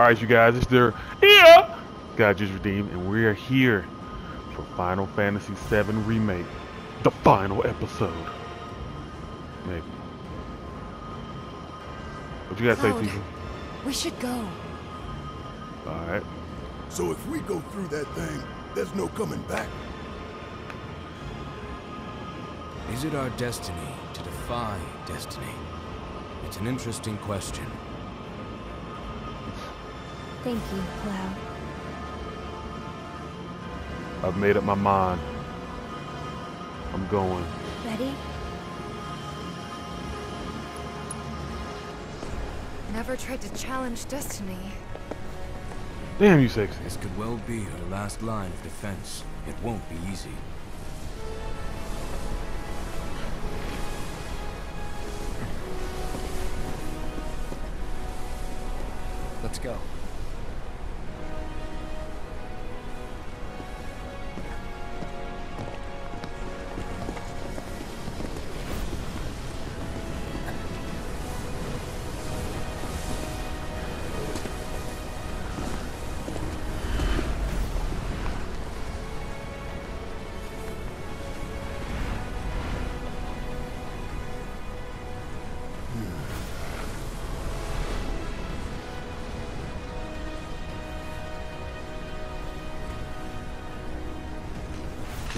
Alright, you guys, it's their yeah! God just redeemed, and we are here for Final Fantasy VII Remake. The final episode. Maybe. What you guys say, Cloud. people? We should go. Alright. So if we go through that thing, there's no coming back. Is it our destiny to defy destiny? It's an interesting question. Thank you, Cloud. I've made up my mind. I'm going. Ready? Never tried to challenge destiny. Damn, you sexy. This could well be our last line of defense. It won't be easy. Let's go.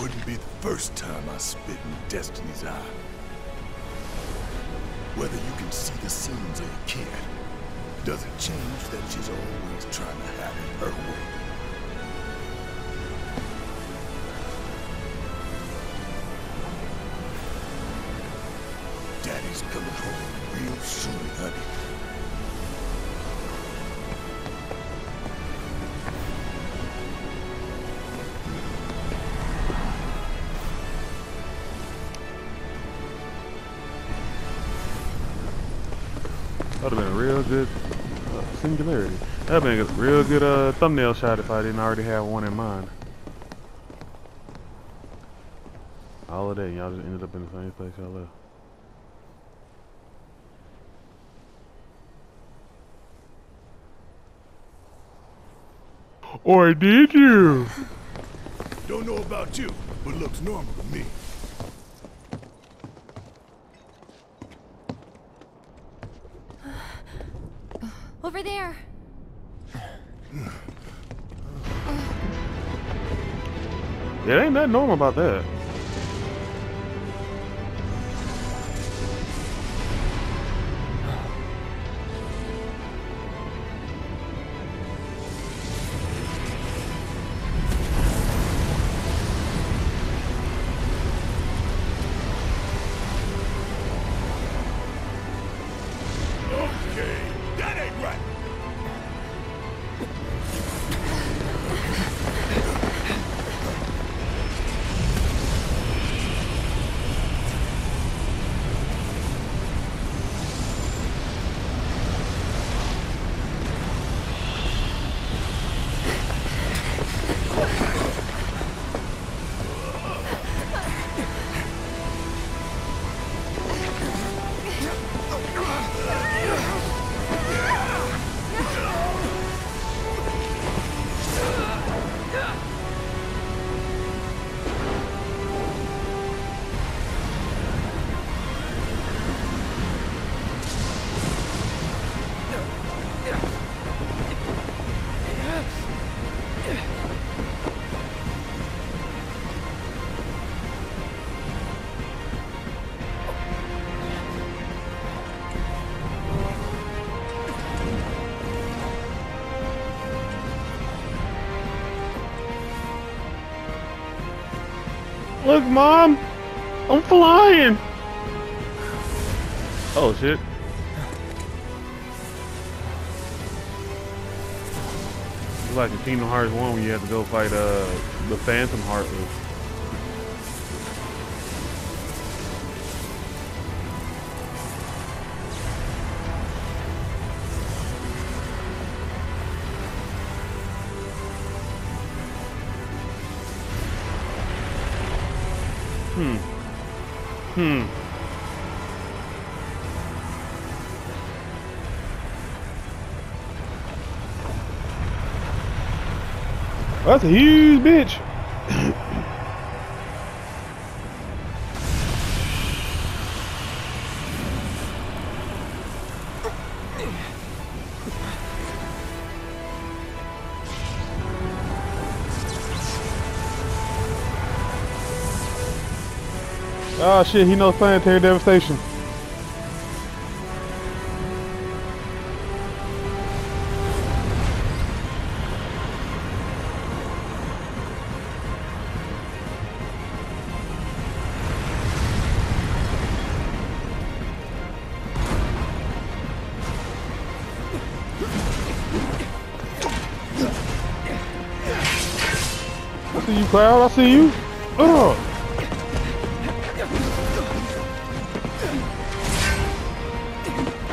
Wouldn't be the first time I spit in Destiny's eye. Whether you can see the scenes or you can't, doesn't change that she's always trying to have it her way. Daddy's coming home real soon, honey. That would have been a real good uh, singularity. That would have been a real good uh, thumbnail shot if I didn't already have one in mind. All of that, y'all just ended up in the same place y'all left. Or did you? Don't know about you, but looks normal to me. Over there. It ain't that normal about that. Look, Mom! I'm flying! Oh, shit. It's like in Kingdom Hearts 1 when you have to go fight uh, the Phantom Heartless. That's a huge bitch. Oh shit, he knows planetary devastation. Cloud. I see you. Ugh.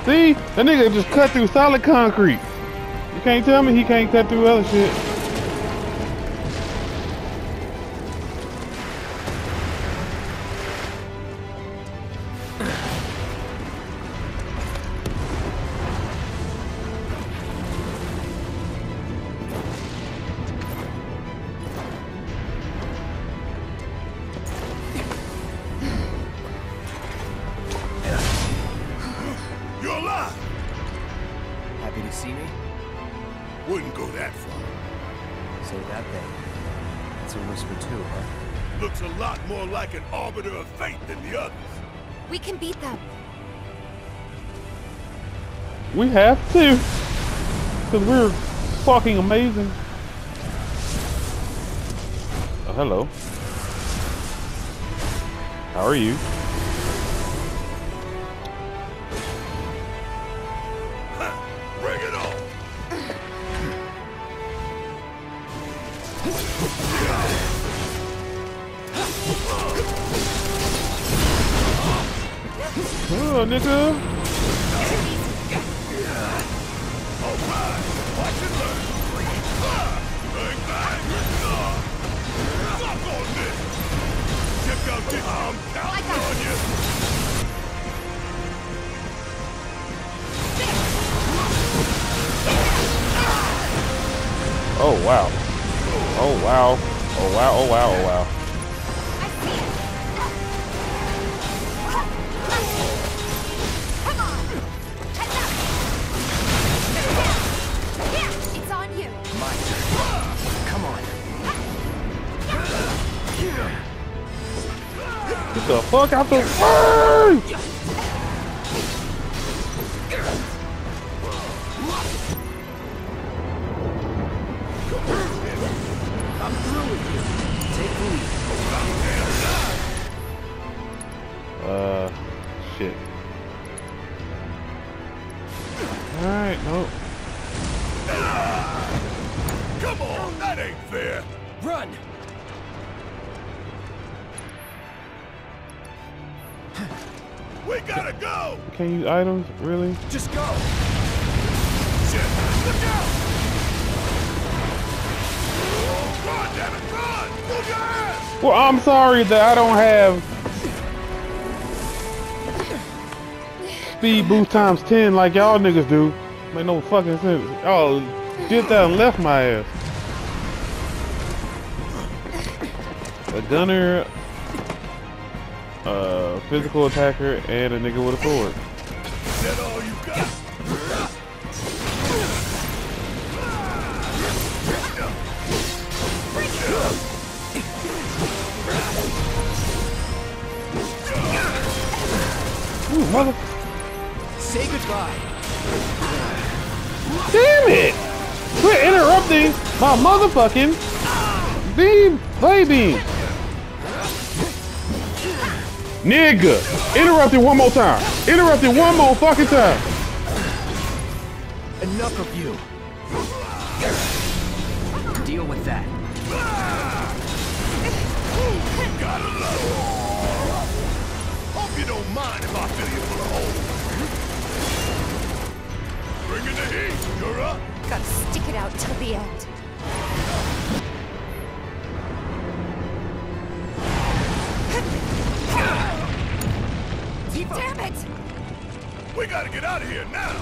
See? That nigga just cut through solid concrete. You can't tell me he can't cut through other shit. We have to. Because we're fucking amazing. Oh, hello. How are you? Bring it on! Oh, nigga. Wow. Oh, wow. Oh, wow. Oh, wow. Oh, wow. Get the fuck out the way! Can't use items? Really? Just go! Shit! Look out! Run, damn it, run! Move your ass! Well, I'm sorry that I don't have speed boost times 10 like y'all niggas do. Make no fucking sense. Y'all did that and left my ass. A gunner, a physical attacker, and a nigga with a sword. All you got? Say goodbye. Damn it! Quit interrupting my motherfucking beam baby. Nigga, interrupted one more time. Interrupted one more fucking time. Enough of you. Deal with that. Gotta love. Hope you don't mind if I fill you full of holes. Bring in the heat, you're up. Gotta stick it out till the end. Damn it! We gotta get out of here now.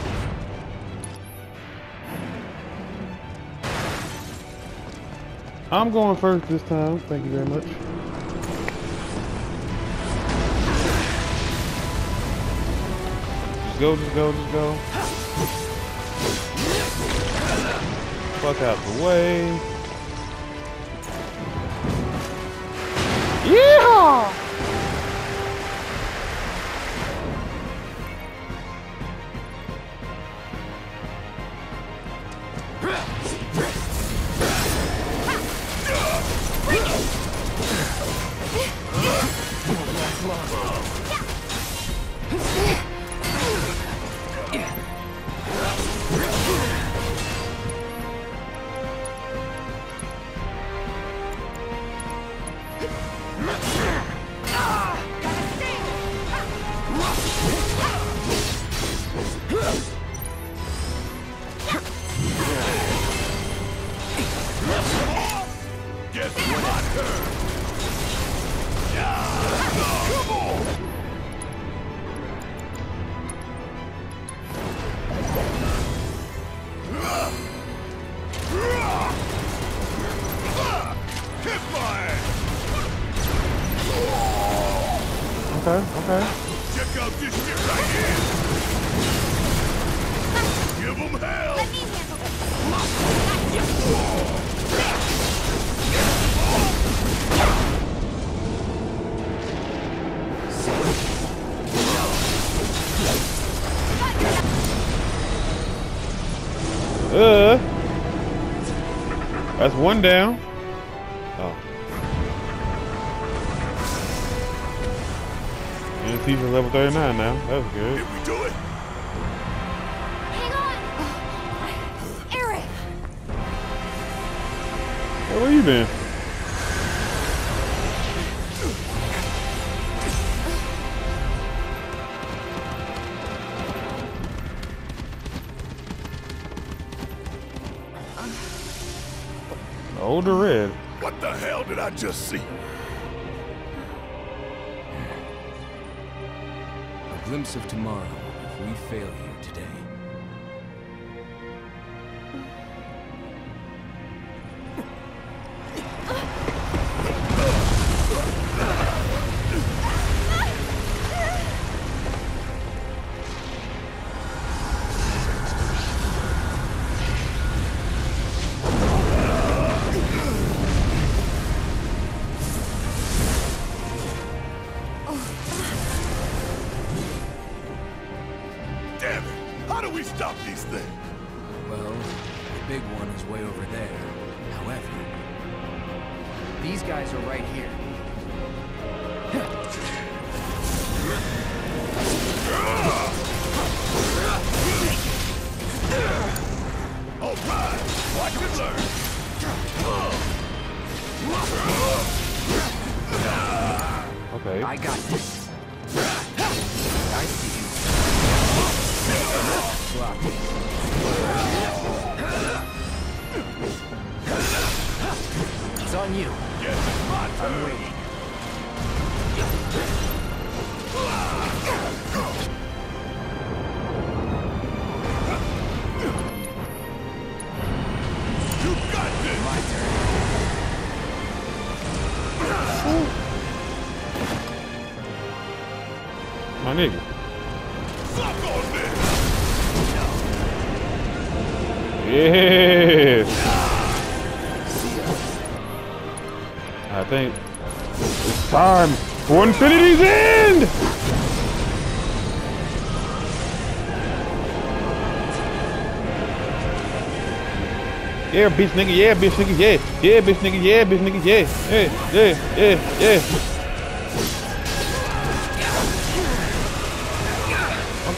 I'm going first this time. Thank you very much. Just go, just go, just go. Fuck out the way. Yeah! That's one down. Oh. And Tifa's level 39 now. That's good. Older red. What the hell did I just see? A glimpse of tomorrow if we fail here today. My nigga. Yeah. I think it's time for Infinity's End! Yeah, bitch nigga, yeah, bitch nigga, yeah. Yeah, bitch nigga, yeah, bitch nigga, yeah. Yeah, yeah, yeah, yeah.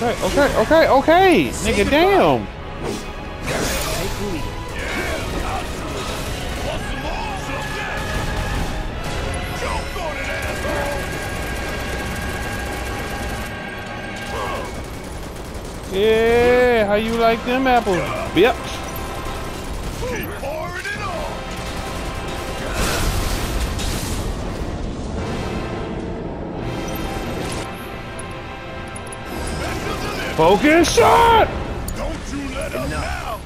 Okay, okay, okay, okay. Nigga, damn. Yeah, how you like them apples? Bitch. Focus shot! Don't you let now!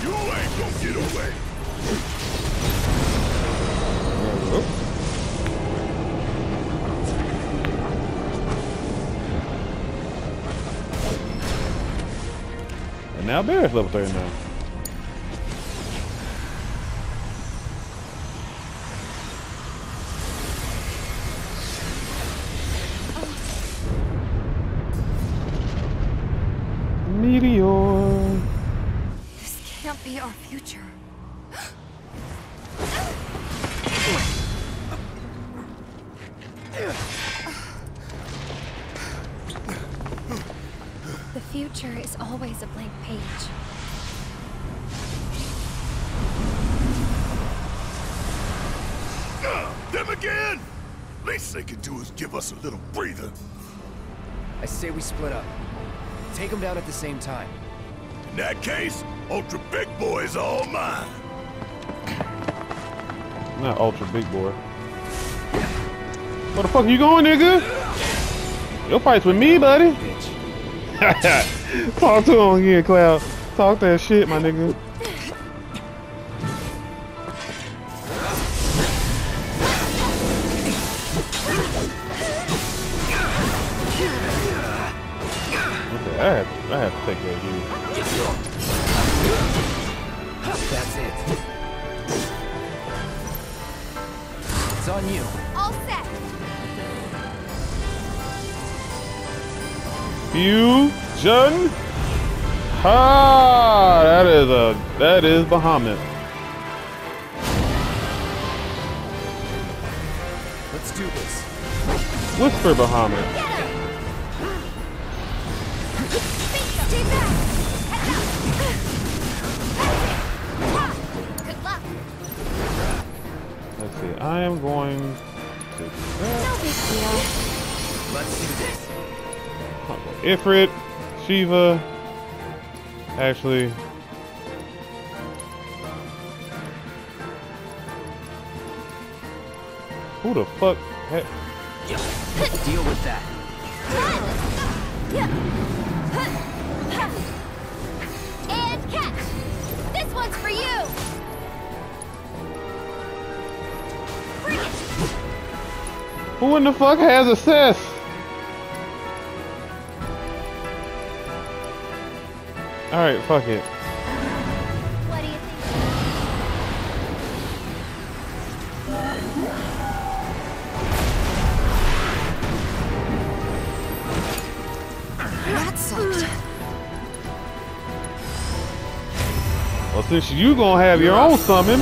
You ain't gonna get away! And now Barrett's level 39. now. Split up. Take them down at the same time. In that case, Ultra Big Boy is all mine. Not ultra big boy. Where the fuck are you going, nigga? Your fight's with me, buddy. Talk to him again, Cloud. Talk that shit, my nigga. That is Bahamut. Let's do this. Whisper Bahamut. Stay back. Let's see. I am going to do that. No big deal. Let's do this. Ifrit, Shiva. Actually, who the fuck? ha- Deal with that. And catch. This one's for you. Bring it. Who in the fuck has assess? All right, fuck it. Since you gonna have your own summon,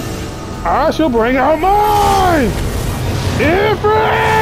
I shall bring out mine. Ifrit.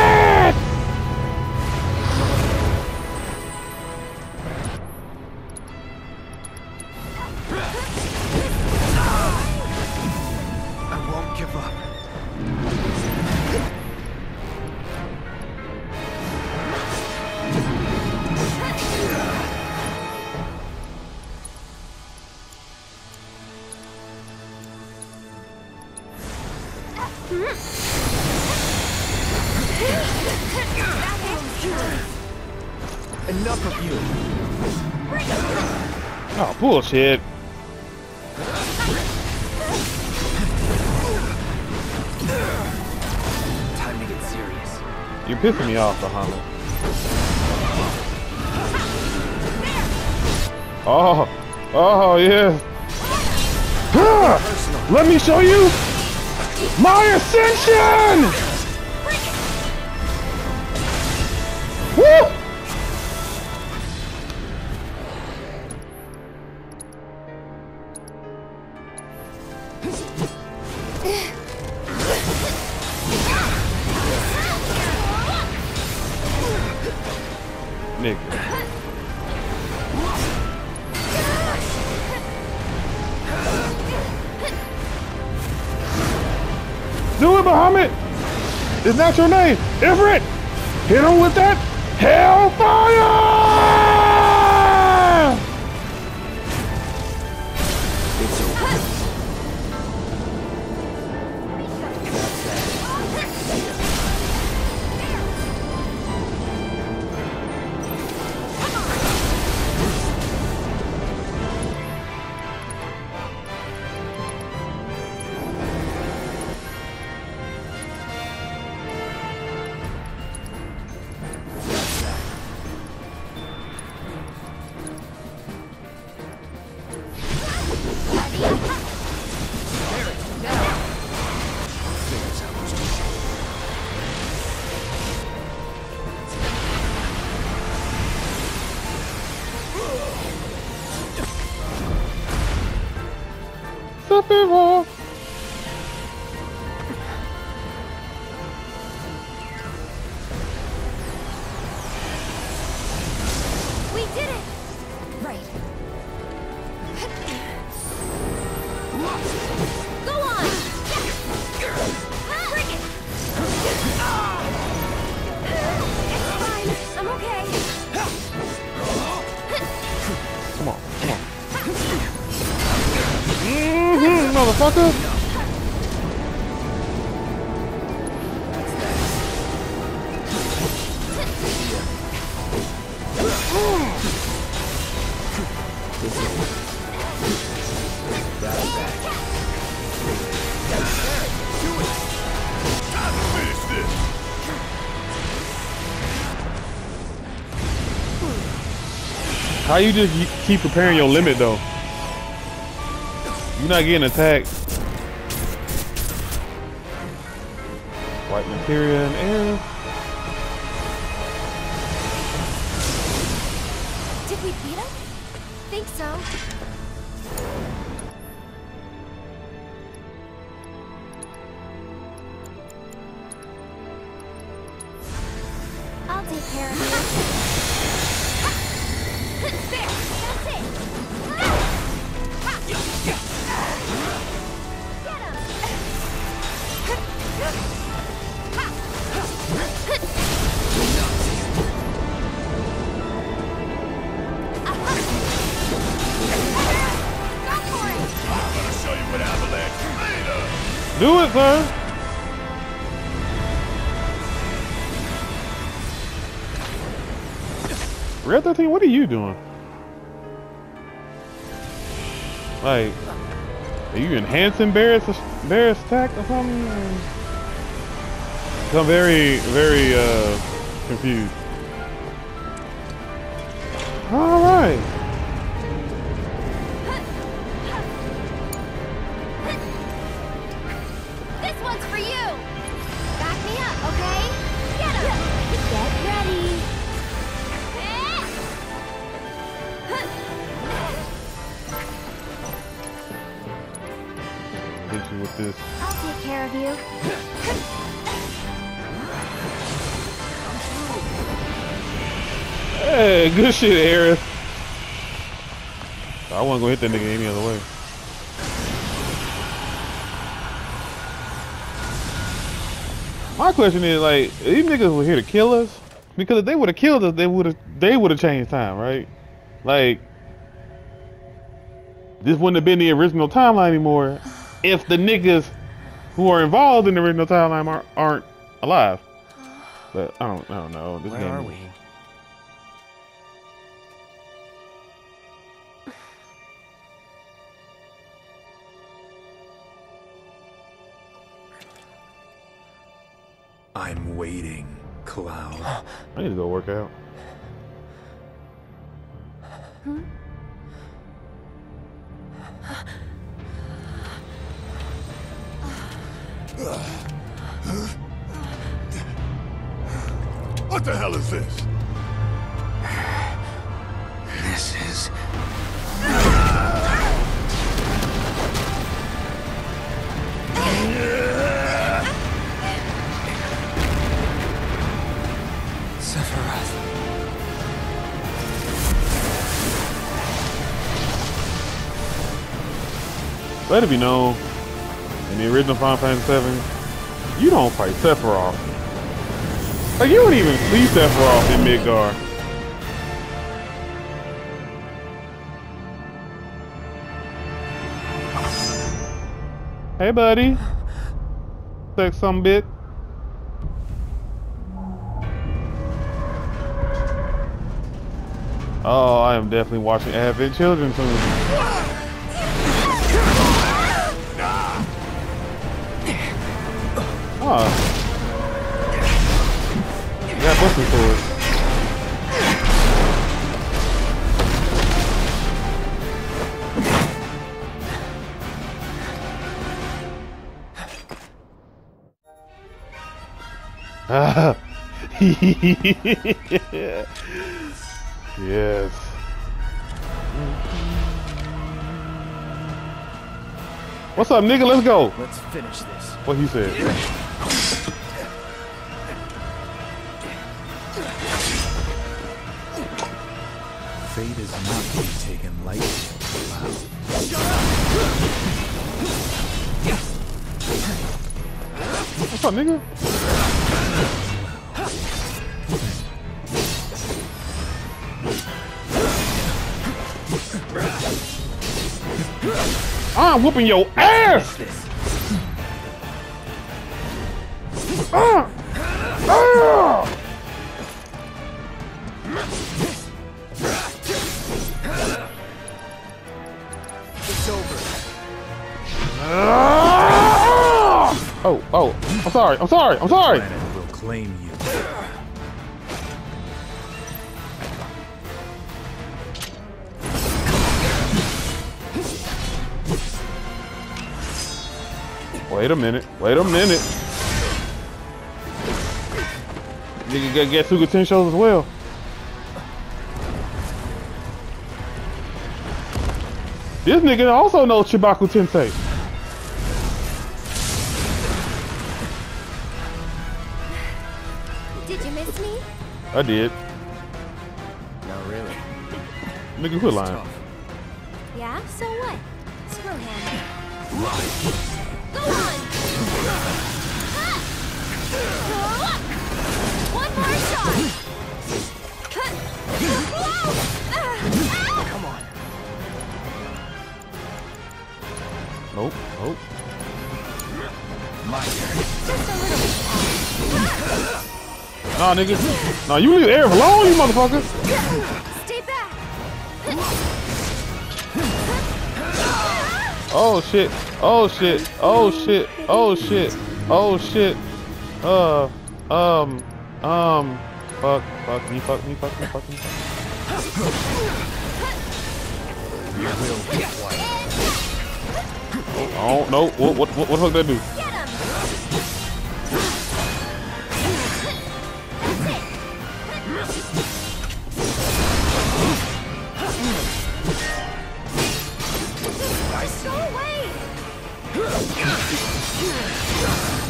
Bullshit. Time to get serious. You're pissing me off, Bahamut. Oh, oh yeah. Ah, Let me show you my ascension. That your name? Everett! Hit him with that How you just keep preparing your limit though? You're not getting attacked. White materia and air. Are you doing? Like, are you enhancing Barrett's, Barrett's attack or something? I'm very, very, uh, confused. Alright. This you with this. I'll take care of you. Hey, good shit, Aerith. I wasn't gonna hit that nigga any other way. My question is like, these niggas were here to kill us? Because if they would have killed us, they would have they would have changed time, right? Like this wouldn't have been the original timeline anymore if the niggas who are involved in the original timeline are, aren't alive. But I don't I don't know. This Where game are is- we? I'm waiting, Cloud. I need to go work out. What the hell is this? This is. Sephiroth. Let it be known, in the original Final Fantasy VII, you don't fight Sephiroth. Like, you don't even see Sephiroth in Midgar. Hey, buddy. Sex some bit. Oh, I am definitely watching Advent Children soon. Oh. You got busting for it. Ah. yes. What's up, nigga? Let's go. Let's finish this. What he said. What's up, nigga? I'm whooping your ass! sorry. I'm sorry. I'm sorry. Planet will claim you. Wait a minute. Wait a minute. Nigga got Getsuga Tenshos as well. This nigga also knows Chibaku Tensei. I did. Not really. Nigga, quit lying. Tough. Yeah, so what? Screw him. Go on! One more shot! Come on. Nope. Nope. My turn. Just a little bit. Nah, nigga. Nah, you leave Aerith alone, you motherfucker. Stay back! Oh shit. Oh shit. Oh shit. Oh shit. Oh shit. Uh. Um. Um. Fuck. Fuck me. Fuck me. Fuck me. Fuck me. Your will be quiet. Oh no. What? What? What? What the fuck that do?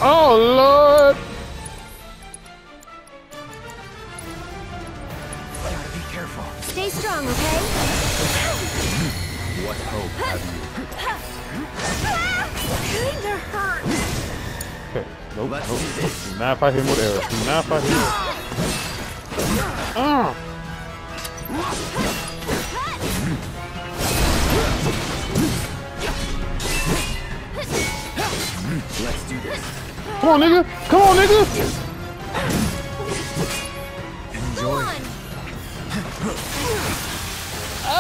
Oh lord. Gotta be careful. Stay strong, okay? What hope have you? Kinda hurts. Okay. Nope. Let's nope. do this. Do not fight him with Aerith. Do not fight him. Ah. Let's do this. Come on, nigga. Come on, nigga. Go on! Ah,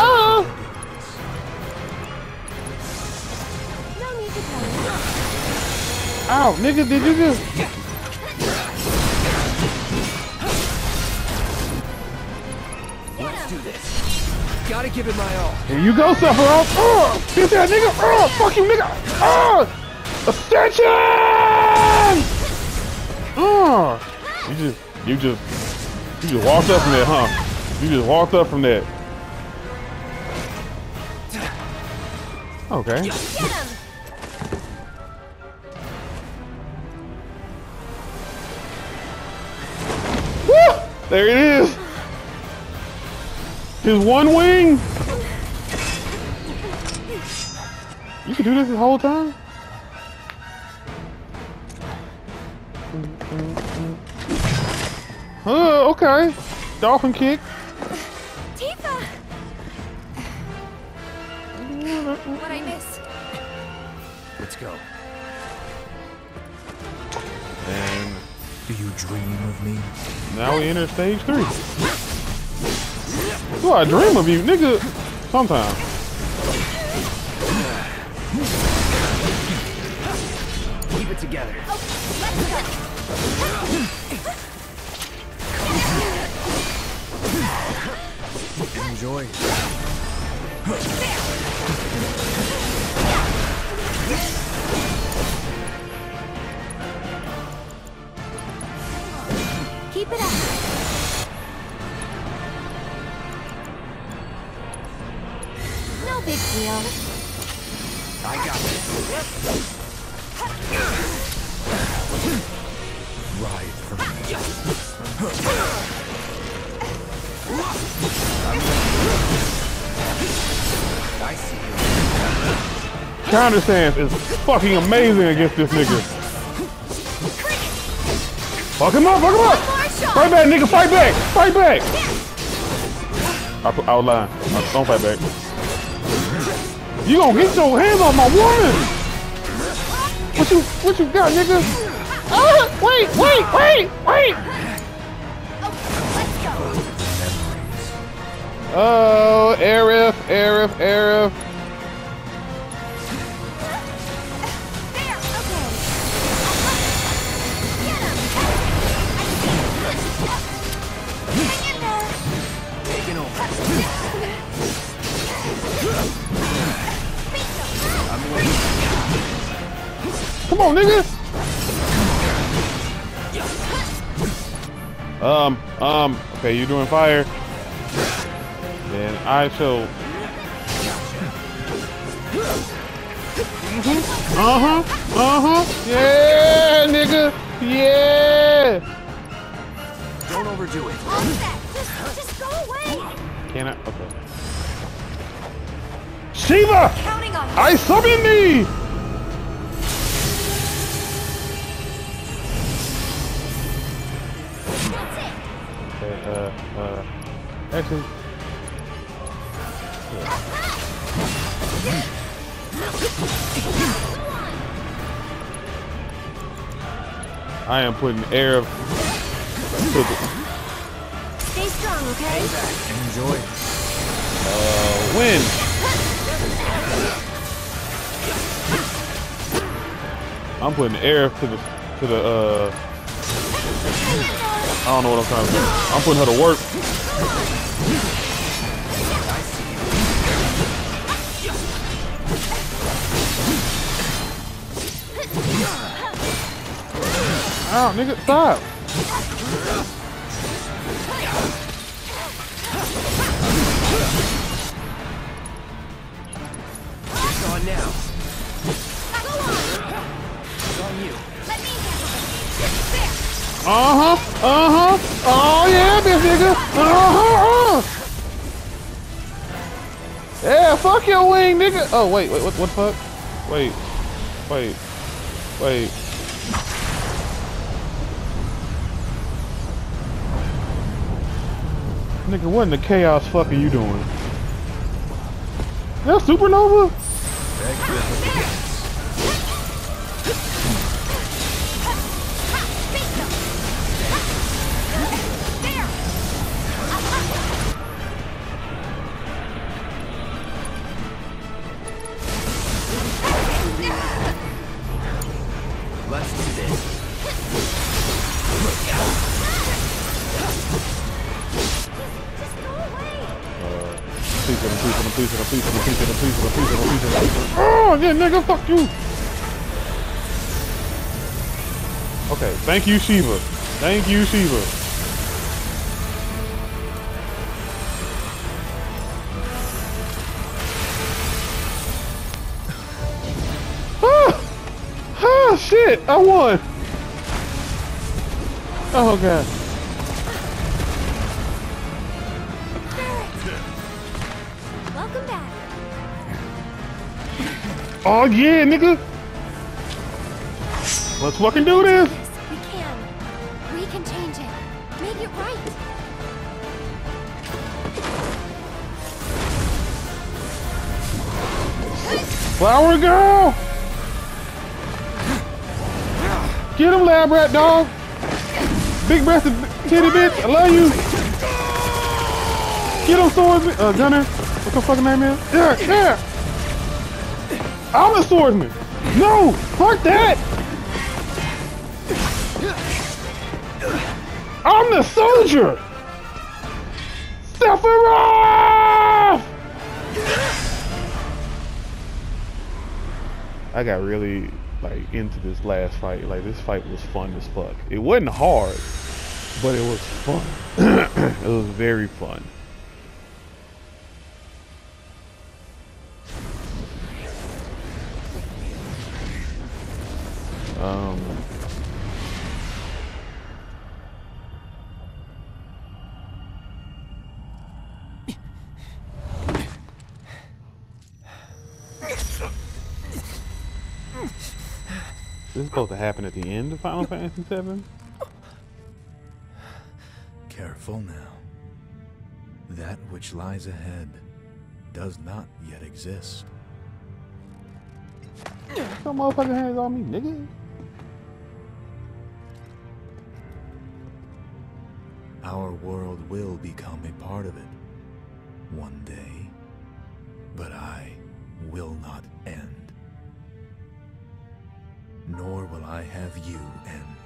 ah. No need to panic. Ow, nigga. Did you just? Let's do this. Gotta give it my all. Here you go, Sephiroth. Oh, get that nigga. Oh, fuck you, nigga. Oh, extension. Oh, you just, you just, you just walked up from that, huh? You just walked up from that. Okay. Woo! There it is. His one wing. You can do this the whole time. Okay. Dolphin kick. Tifa! What I miss? Let's go. And Do you dream of me? now we enter stage three. Do I dream of you, nigga? Sometimes. Counter stance is fucking amazing against this nigga. Fuck him up, fuck him up! Fight back, nigga, fight back! Fight back! I, put- lying. I- Don't fight back. You gonna get your hands on my woman! What you, what you got, nigga? Ah, wait, wait, wait, wait! Taking over. I'm waiting. Come on, nigga. Um, um, okay, you doing fire. Then I shall. Uh huh, uh huh. Yeah, nigga. Yeah. Don't overdo it. Just, just go away. Can I? Okay. Shiva! Counting on you. I summon thee! That's it. Okay, uh, uh, actually. I am putting air. Stay strong, okay? Enjoy. Uh, wind. I'm putting air to the to the uh. I don't know what I'm trying to do. I'm putting her to work. Ow, nigga, stop. Now. Go on. It's on you. Let me handle it. Uh huh. Uh huh. Oh yeah, bitch nigga. Uh huh. Uh. Yeah, fuck your wing, nigga. Oh wait, wait, what, what the fuck? Wait, wait, wait. Nigga, what in the chaos fuck are you doing? That supernova? Let's do this. Please, please, please, please, please, please, please, please, please. Oh, yeah, nigga, fuck you. Okay, thank you, Shiva. Thank you, Shiva. Ah! Ah, shit, I won. Oh, God. Oh, yeah, nigga. Let's fucking do this. Yes, we can. We can change it. Make it right. Flower girl! Get him, lab rat dog! Big breasted kitty bitch, I love you! Get him, swordsman! Uh, gunner! What the fucking name is? Yeah, yeah! I'm a swordsman! No! Fuck that! I'm the soldier! Sephiroth! I got really like into this last fight. Like this fight was fun as fuck. It wasn't hard, but it was fun. it was very fun. Um This is supposed to happen at the end of Final Fantasy VII? Careful now. That which lies ahead does not yet exist. Some motherfucking hands on me, nigga. Our world will become a part of it one day, but I will not end. Nor will I have you end.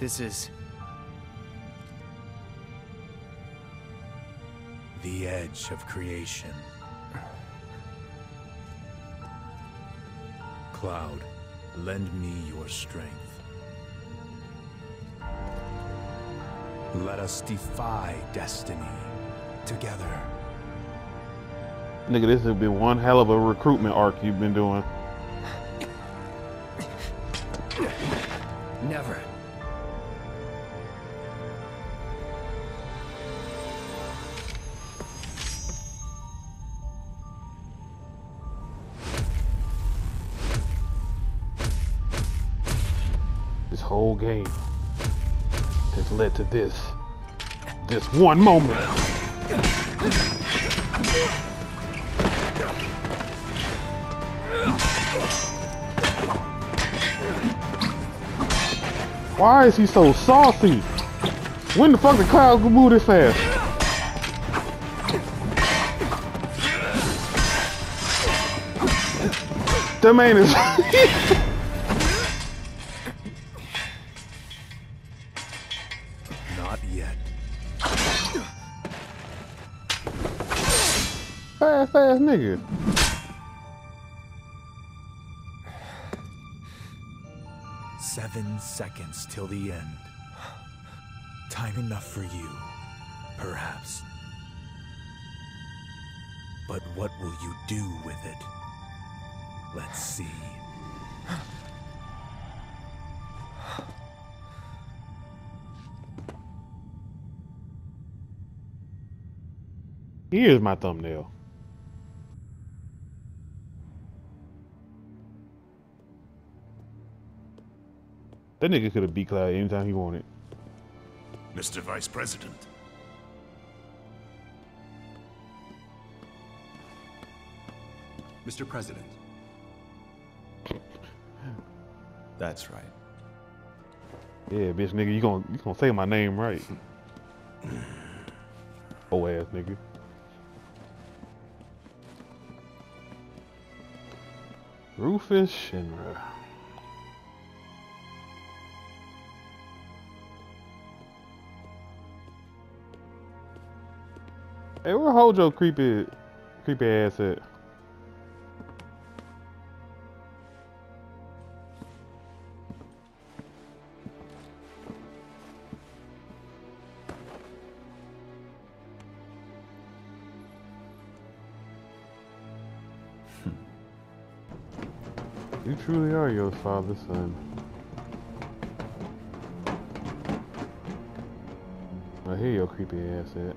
This is The edge of creation. Cloud, lend me your strength. Let us defy destiny together. Nigga, this has been one hell of a recruitment arc you've been doing. Never. This whole game has led to this. This one moment. Why is he so saucy? When the fuck the cloud can move this fast? The man is nigga. Seven seconds till the end. Time enough for you, perhaps. But what will you do with it? Let's see. Here's my thumbnail. That nigga could have beat Cloud anytime he wanted. Mr. Vice President. Mr. President. That's right. Yeah, bitch nigga, you gon' you gonna say my name right. Oh ass nigga. Rufus Shinra. Hey, where Hojo creepy creepy ass at? Hmm. You truly are your father's son. I hear your creepy ass at.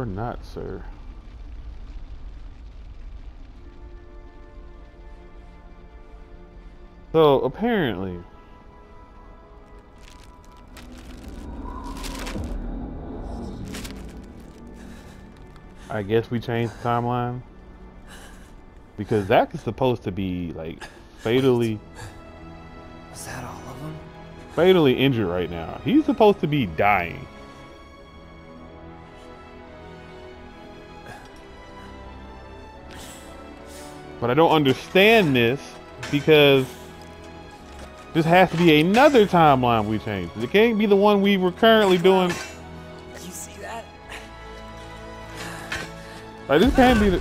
Are not, sir. So apparently, I guess we changed the timeline because Zack is supposed to be like fatally, Was that all of them? fatally injured right now. He's supposed to be dying. But I don't understand this because this has to be another timeline we changed. It can't be the one we were currently doing. You see that? Like this can't be the.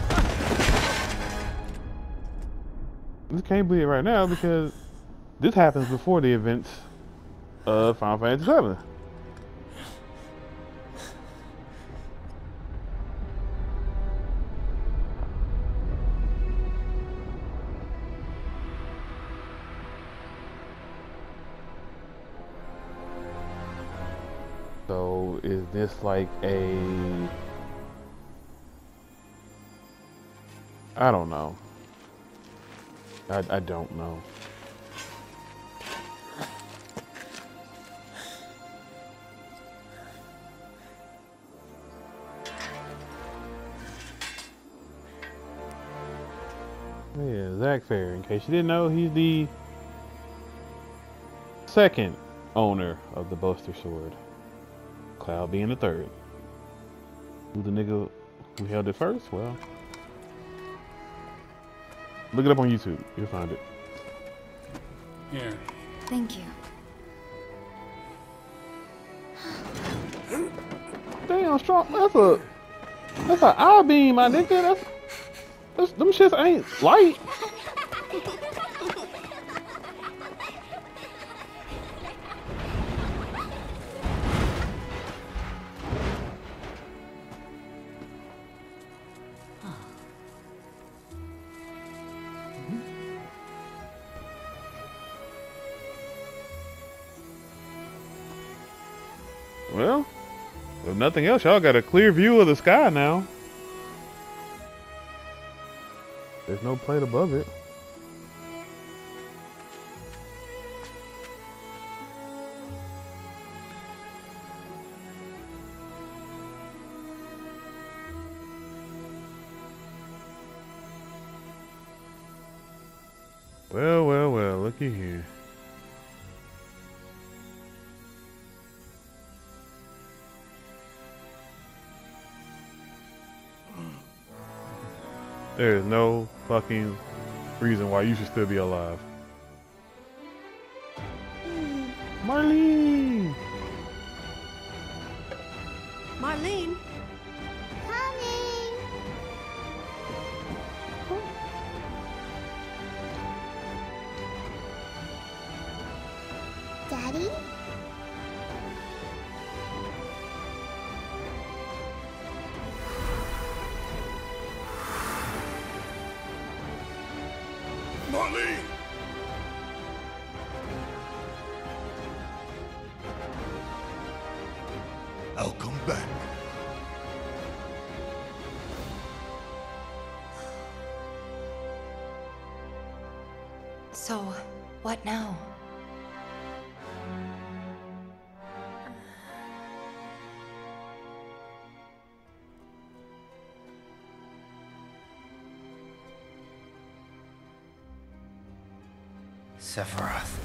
This can't be it right now because this happens before the events of Final Fantasy VII. This like a I don't know. I, I don't know. Yeah, Zack Fair. In case you didn't know, he's the second owner of the Buster Sword. Cloud being the third. Who the nigga who held it first? Well, look it up on YouTube. You'll find it. Here. Thank you. Damn, strong. That's a that's an eye beam, my nigga. That's, that's them shits ain't light. Nothing else, y'all got a clear view of the sky now. There's no plate above it. Fucking reason why you should still be alive. Hmm. Marlene! Marlene, So, what now? Sephiroth.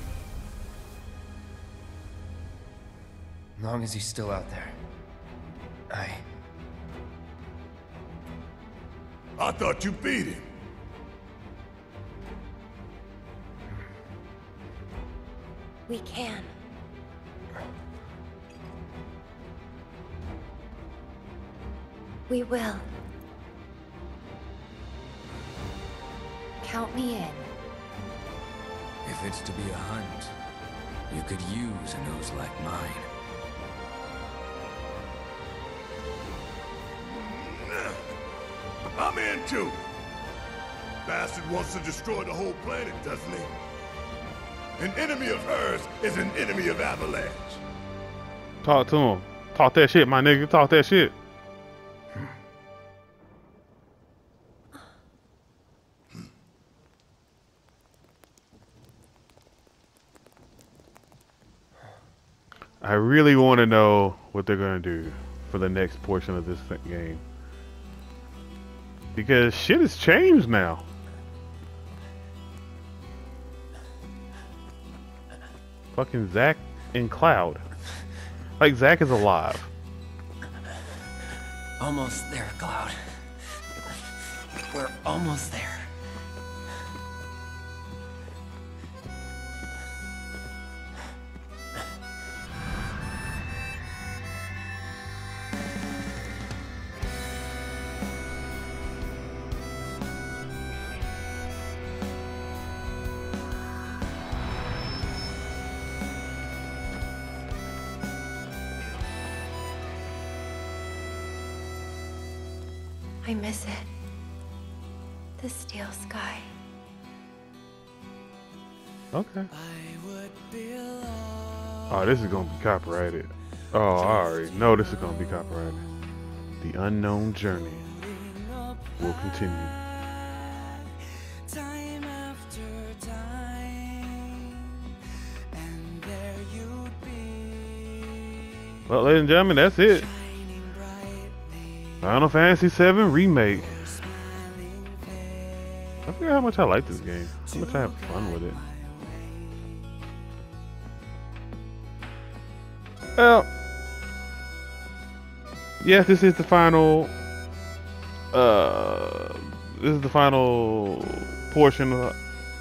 Long as he's still out there. I. I thought you beat him. We can. We will. Count me in. If it's to be a hunt, you could use a nose like mine. I'm in too. Bastard wants to destroy the whole planet, doesn't he? An enemy of hers is an enemy of Avalanche. Talk to him. Talk that shit, my nigga. Talk that shit. I really want to know what they're going to do for the next portion of this game. Because shit has changed now. Fucking Zack and Cloud. Like Zack is alive. Almost there, Cloud. We're almost there. This is gonna be copyrighted. Oh, I already know this is gonna be copyrighted. The unknown journey will continue. Time after time, and there you'd be, Well, ladies and gentlemen, that's it. Final Fantasy VII Remake. I forget how much I like this game. How much I have fun with it. Well, yes, this is the final. Uh, this is the final portion of,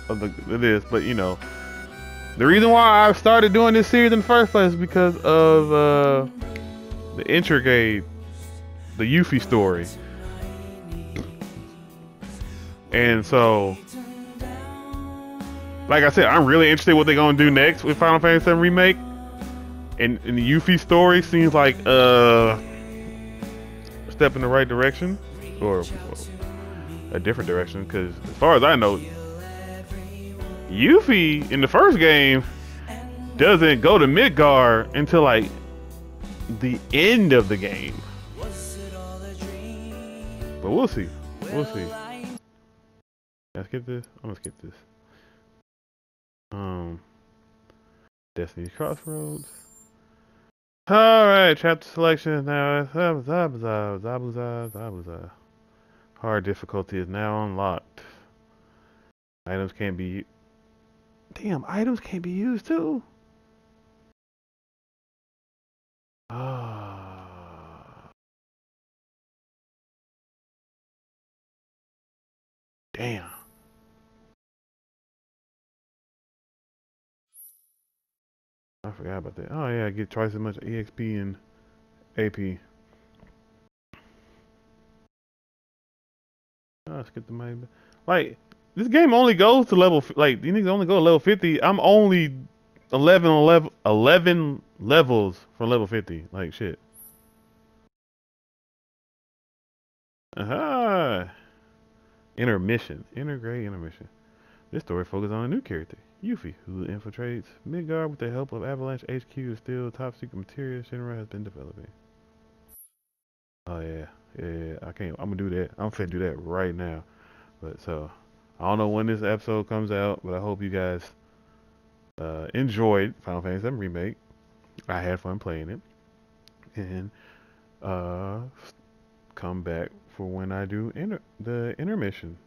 of the of this, but you know, the reason why I started doing this series in the first place is because of uh, the intricate, the Yuffie story, and so. Like I said, I'm really interested what they're gonna do next with Final Fantasy VII Remake. And, and the Yuffie story seems like uh, a step in the right direction, or a different direction. Because as far as I know, Yuffie in the first game doesn't go to Midgar until like the end of the game. But we'll see. We'll see. Let's get this. I'm gonna skip this. Um, Destiny's Crossroads. Alright, chapter selection now. Hard difficulty is now unlocked. Items can't be. Damn, items can't be used too. Ah. Damn. I forgot about that. Oh yeah, I get twice as much EXP and AP. Oh, let's get the money. Like this game only goes to level like these niggas only go to level 50. I'm only 11 11 11 levels from level 50. Like shit. Aha. Intermission. Intergrade intermission. This story focuses on a new character, Yuffie, who infiltrates Midgar with the help of Avalanche HQ to steal top secret material Shinra has been developing. Oh yeah, yeah, I can't. I'm gonna do that. I'm finna do that right now. But so, I don't know when this episode comes out, but I hope you guys uh, enjoyed Final Fantasy VII Remake. I had fun playing it, and uh, come back for when I do inter the intermission.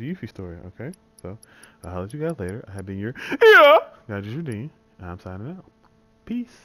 The Yuffie story, okay? So, I'll at you guys later. I have been your, yeah, God is your Dean, I'm signing out. Peace.